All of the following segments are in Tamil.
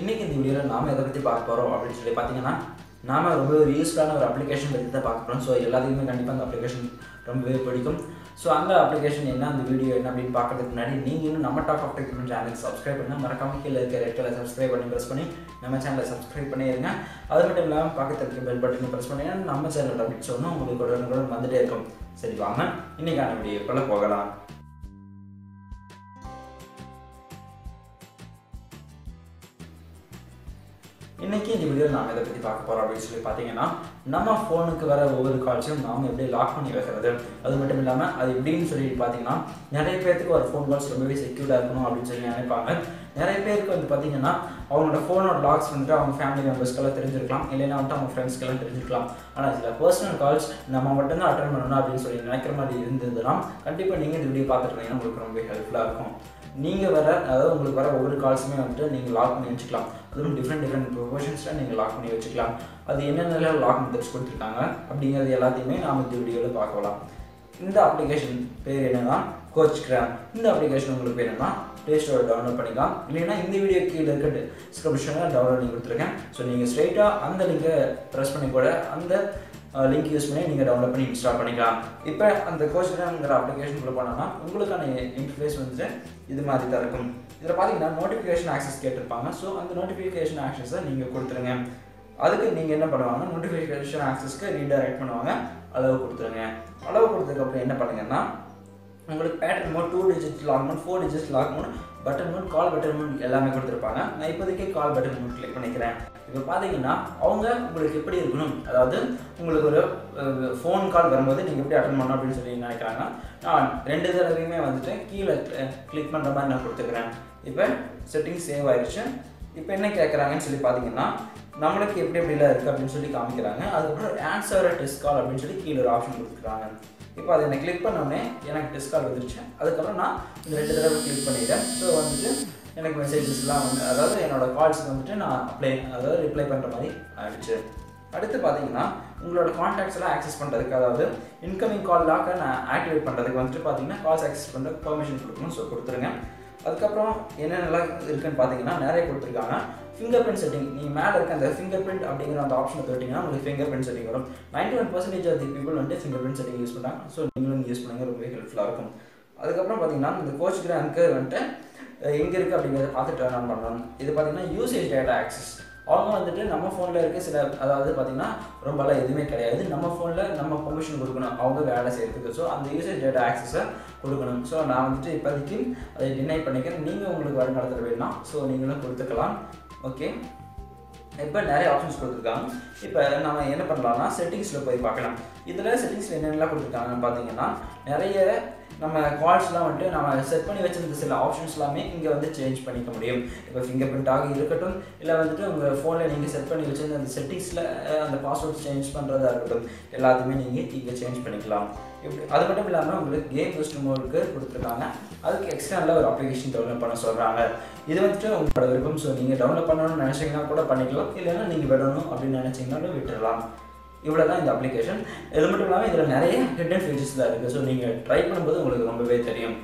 இன்றைக்கி இந்த வீடியோவில் நாம் எதை பற்றி பார்க்க போகிறோம் அப்படின்னு சொல்லி பார்த்தீங்கன்னா நாம் ரொம்ப ஒரு யூஸ்ஃபுல்லான ஒரு அப்ளிகேஷன் பற்றி தான் பார்க்க போகிறோம் ஸோ எல்லாத்துக்குமே கண்டிப்பாக அந்த அப்ளிகேஷன் ரொம்பவே பிடிக்கும். ஸோ அந்த அப்ளிகேஷன் என்ன அந்த வீடியோ என்ன அப்படின்னு பார்க்கறதுக்கு முன்னாடி நீங்கள் இன்னும் நம்ம டாக் ஆஃப் டெக் சேனலுக்கு சப்ஸ்கிரைப் பண்ணால் மறக்காம கீழே இருக்க ரெட் கலர் சப்ஸ்கிரைப் பண்ணி ப்ரெஸ் பண்ணி நம்ம சேனலை சப்ஸ்கிரைப் பண்ணிடுங்க அது மட்டும் இல்லாமல் பக்கத்தில் இருக்க பெல் பட்டனை ப்ரெஸ் பண்ணிங்கன்னா நம்ம சேனலோட அப்படின்னு சொன்னால் உங்களுக்கு உடனே வந்துட்டே இருக்கும். சரி வாங்க இன்றைக்கான வீடியோக்குள்ளே போகலாம். இன்றைக்கி இந்த வீடியோவில் நாம் இதை பற்றி பார்க்க போகிறோம் அப்படின்னு சொல்லி பார்த்தீங்கன்னா நம்ம ஃபோனுக்கு வர ஒவ்வொரு கால்ஸையும் நாம் எப்படி லாக் பண்ணி வைக்கிறது? அது மட்டும் இல்லாமல் அது எப்படின்னு சொல்லி பார்த்தீங்கன்னா நிறைய பேருக்கு ஒரு ஃபோன் கால்ஸ் ரொம்பவே செக்யூர்டாக இருக்கணும் அப்படின்னு சொல்லி நினைப்பாங்க. நிறைய பேருக்கு வந்து பார்த்தீங்கன்னா அவங்களோட ஃபோனோட லாக்ஸ் வந்துட்டு அவங்க ஃபேமிலி மெம்பர்ஸ்க்கெல்லாம் தெரிஞ்சிருக்கலாம். இல்லைன்னா வந்துட்டு அவங்க ஃப்ரெண்ட்ஸ்க்கெல்லாம் தெரிஞ்சிருக்கலாம். ஆனால் சில பர்சனல் கால்ஸ் நம்ம மட்டும்தான் அட்டன் பண்ணணும் அப்படின்னு சொல்லி நினைக்கிற மாதிரி இருந்ததுன்னா கண்டிப்பாக நீங்கள் இந்த வீடியோ பார்த்துட்டு இருந்தீங்கன்னா உங்களுக்கு ரொம்ப ஹெல்ப்ஃபுல்லாக இருக்கும். நீங்கள் வர அதாவது உங்களுக்கு வர ஒவ்வொரு கால்ஸுமே வந்துட்டு நீங்கள் லாக் பண்ணி வச்சுக்கலாம். அதுவும் டிஃப்ரெண்ட் டிஃப்ரெண்ட் வெர்ஷன்ஸில் நீங்கள் லாக் பண்ணி வச்சுக்கலாம். அது என்னென்ன லாக் மெத்தட்ஸ் கொடுத்துருக்காங்க அப்படிங்கிறது எல்லாத்தையுமே நாம் இந்த வீடியோவில் பார்க்கலாம். இந்த அப்ளிகேஷன் பேர் என்னன்னா கோச் கிராம் இந்த அப்ளிகேஷன் உங்களுக்கு என்னன்னா ப்ளே ஸ்டோர் டவுன்லோட் பண்ணிக்கலாம். இல்லைன்னா இந்த வீடியோ கீழே இருக்க டிஸ்கிரிப்ஷனில் டவுன்லோட் பண்ணி கொடுத்துருக்கேன். ஸோ நீங்கள் ஸ்ட்ரைட்டாக அந்த லிங்கை ப்ரெஸ் பண்ணி கூட அந்த லிங்க் யூஸ் பண்ணி நீங்கள் டவுன்லோட் பண்ணி இன்ஸ்டால் பண்ணிக்கலாம். இப்போ அந்த கோச் கிராம்ங்கிற அப்ளிகேஷனுக்குள்ள போனோம்னா உங்களுக்கான இன்டர்ஃபேஸ் வந்து இது மாதிரி தான் இருக்கும். இதில் பார்த்தீங்கன்னா நோட்டிஃபிகேஷன் ஆக்சஸ் கேட்டிருப்பாங்க. ஸோ அந்த நோட்டிஃபிகேஷன் ஆக்சஸை நீங்கள் கொடுத்துருங்க. அதுக்கு நீங்கள் என்ன பண்ணுவாங்க? நோட்டிஃபிகேஷன் ஆக்சஸ்க்கு ரீடைரக்ட் பண்ணுவாங்க. அளவு கொடுத்துருங்க. அளவு கொடுத்ததுக்கப்புறம் என்ன பண்ணுங்கன்னா உங்களுக்கு pattern mode two digit lock mode four digit lock mode button mode call button mode எல்லாமே கொடுத்துருப்பாங்க. நான் இப்போதைக்கு கால் பட்டன் மோட் கிளிக் பண்ணிக்கிறேன். இப்போ பார்த்தீங்கன்னா அவங்க உங்களுக்கு எப்படி இருக்கணும்? அதாவது உங்களுக்கு ஒரு ஃபோன் கால் வரும்போது நீங்கள் எப்படி அட்டன் பண்ணணும் அப்படின்னு சொல்லி நினைக்கிறாங்க. நான் ரெண்டு தடவையுமே வந்துட்டு கீழே கிளிக் பண்ணுற மாதிரி நான் கொடுத்துக்கிறேன். இப்போ செட்டிங் சேவ் ஆயிடுச்சு. இப்போ என்ன கேட்குறாங்கன்னு சொல்லி பார்த்தீங்கன்னா நம்மளுக்கு எப்படி எப்படிலாம் இருக்குது அப்படின்னு சொல்லி காமிக்கிறாங்க. அதுக்கப்புறம் ஆன்சர் டெஸ்ட் கால் அப்படின்னு சொல்லி கீழே ஒரு ஆப்ஷன் கொடுத்துருக்காங்க இப்போ அதை எனக்கு கிளிக் பண்ணோடனே எனக்கு டிஸ்கால் வந்துருச்சு. அதுக்கப்புறம் நான் இந்த ரெண்டு தடவை கிளிக் பண்ணிட்டேன். ஸோ வந்துட்டு எனக்கு மெசேஜஸ்லாம் வந்து அதாவது என்னோட கால்ஸ்க்கு வந்துட்டு நான் அப்ளை அதாவது ரிப்ளை பண்ணுற மாதிரி ஆகிடுச்சு அடுத்து பார்த்தீங்கன்னா உங்களோட காண்டாக்ட்ஸ்லாம் ஆக்சஸ் பண்ணுறதுக்கு அதாவது இன்கமிங் கால் லாக்கை நான் ஆக்டிவேட் பண்ணுறதுக்கு வந்துட்டு பார்த்தீங்கன்னா கால்ஸ் ஆக்சஸ் பண்ணுறதுக்கு பர்மிஷன் கொடுக்கணும் ஸோ கொடுத்துருங்க. அதுக்கப்புறம் என்னென்னலாம் இருக்குன்னு பார்த்தீங்கன்னா நிறைய கொடுத்துருக்காங்க. ஃபிங்கர் பிரிண்ட் செட்டிங் நீங்கள் மேலே இருக்க அந்த ஃபிங்கர் பிரிண்ட் அப்படிங்கிற அந்த ஆப்ஷனை தொட்டிங்கன்னா உங்களுக்கு ஃபிங்கர் பிரிண்ட் செட்டிங் வரும். Ninety one percentage of the people வந்துட்டு ஃபிங்கர் பிரிண்ட் செட்டிங் யூஸ் பண்ணுறாங்க ஸோ நீங்களும் யூஸ் பண்ணுங்க. ரொம்ப ஹெல்ப்ஃபுல்லாக இருக்கும். அதுக்கப்புறம் பார்த்தீங்கன்னா இந்த கோச் கிராமுக்கு வந்துட்டு எங்கே இருக்குது அப்படிங்கிறத பார்த்து டர்ன் ஆன் பண்ணணும் இது பார்த்தீங்கன்னா யூசேஜ் டேட்டா ஆக்சஸ் அவங்க வந்துட்டு நம்ம ஃபோனில் இருக்க சில அதாவது பார்த்தீங்கன்னா ரொம்பலாம் எதுவுமே கிடையாது. நம்ம ஃபோனில் நம்ம பர்மிஷன் கொடுக்கணும். அவங்க வேலை செய்கிறதுக்கு ஸோ அந்த யூசேஜ் டேட்டா ஆக்சஸை கொடுக்கணும். ஸோ நான் வந்துட்டு இப்போதைக்கு அதை டினை பண்ணிக்கிறேன். நீங்கள் உங்களுக்கு வழி நடத்துகிற வேணாம் ஸோ நீங்களும் கொடுத்துக்கலாம். ஓகே இப்போ நிறைய ஆப்ஷன்ஸ் கொடுத்துருக்காங்க. இப்போ நம்ம என்ன பண்ணலாம்னா செட்டிங்ஸில் போய் பார்க்கலாம். இதில் செட்டிங்ஸில் என்னென்னலாம் கொடுத்துருக்காங்கன்னு பார்த்தீங்கன்னா நிறைய நம்ம கால்ஸ்லாம் வந்துட்டு நம்ம செட் பண்ணி வச்சிருந்த சில ஆப்ஷன்ஸ் எல்லாமே இங்கே வந்து சேஞ்ச் பண்ணிக்க முடியும். இப்போ ஃபிங்கர் பிரிண்டாக இருக்கட்டும் இல்லை வந்துட்டு உங்கள் ஃபோனில் நீங்கள் செட் பண்ணி வச்சிருந்த அந்த செட்டிங்ஸில் அந்த பாஸ்வேர்ட் சேஞ்ச் பண்ணுறதா இருக்கட்டும் எல்லாத்தையுமே நீங்கள் இங்கே சேஞ்ச் பண்ணிக்கலாம். இப்படி அது மட்டும் இல்லாமல் உங்களுக்கு கேம் பூஸ்ட் மோடுக்கு கொடுத்துருக்காங்க. அதுக்கு எக்ஸ்டர்னலாக ஒரு அப்ளிகேஷன் டவுன்லோட் பண்ண சொல்கிறாங்க இது வந்துட்டு உங்களோட விருப்பம். ஸோ நீங்கள் டவுன்லோட் பண்ணணும்னு நினச்சிங்கன்னா கூட பண்ணிக்கலாம். இல்லைன்னா நீங்கள் விடணும் அப்படின்னு நினச்சிங்கன்னாலும் விட்டுடலாம் இவ்வளோ தான் இந்த அப்ளிகேஷன் இது மட்டும் இல்லாமல் இதில் நிறைய ஹிடன் ஃபீச்சர்ஸ்லாம் இருக்குது ஸோ நீங்கள் ட்ரை பண்ணும்போது உங்களுக்கு ரொம்பவே தெரியும்.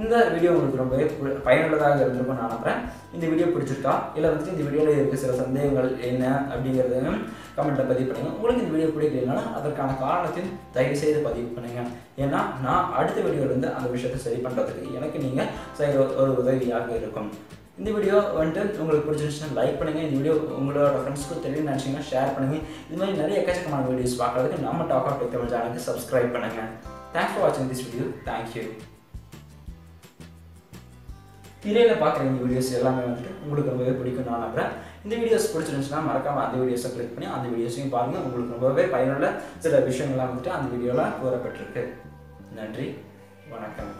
இந்த வீடியோ உங்களுக்கு ரொம்பவே பயனுள்ளதாக இருந்திருக்கும் நான் நம்புறேன். இந்த வீடியோ பிடிச்சிருக்கா? இல்லை வந்துட்டு இந்த வீடியோவில் இருக்க சில சந்தேகங்கள் என்ன அப்படிங்கிறதையும் கமெண்ட்டில் பதிவு பண்ணுங்கள் உங்களுக்கு இந்த வீடியோ பிடிக்கலனாலும் அதற்கான காரணத்தையும் தயவு செய்து பதிவு பண்ணுங்கள் ஏன்னா நான் அடுத்த வீடியோலேருந்து அந்த விஷயத்தை சரி பண்ணுறதுக்கு எனக்கு நீங்கள் ஒரு உதவியாக இருக்கும். இந்த வீடியோ வந்துட்டு உங்களுக்கு பிடிச்சிருந்துச்சுன்னா லைக் பண்ணுங்கள் இந்த வீடியோ உங்களோட ஃப்ரெண்ட்ஸ்க்கு தெரியும் நினச்சிங்கன்னா ஷேர் பண்ணுங்கள் இது மாதிரி நிறைய எக்கச்சக்கமான வீடியோஸ் பார்க்குறதுக்கு நம்ம டாக் ஆஃப் டெக் தமிழ் சேனலுக்கு சப்ஸ்கிரைப் பண்ணுங்கள் தேங்க்ஸ் ஃபார் வாட்சிங் திஸ் வீடியோ தேங்க்யூ திரையில் பார்க்குற இந்த வீடியோஸ் எல்லாமே வந்துட்டு உங்களுக்கு ரொம்பவே பிடிக்கும் நான் நம்புறேன். இந்த வீடியோஸ் பிடிச்சிருந்துச்சுன்னா மறக்காம அந்த வீடியோஸை கிளிக் பண்ணி அந்த வீடியோஸையும் பாருங்கள் உங்களுக்கு ரொம்பவே பயனுள்ள சில விஷயங்கள்லாம் வந்துட்டு அந்த வீடியோவில் கூறப்பட்டிருக்கு நன்றி. வணக்கம்.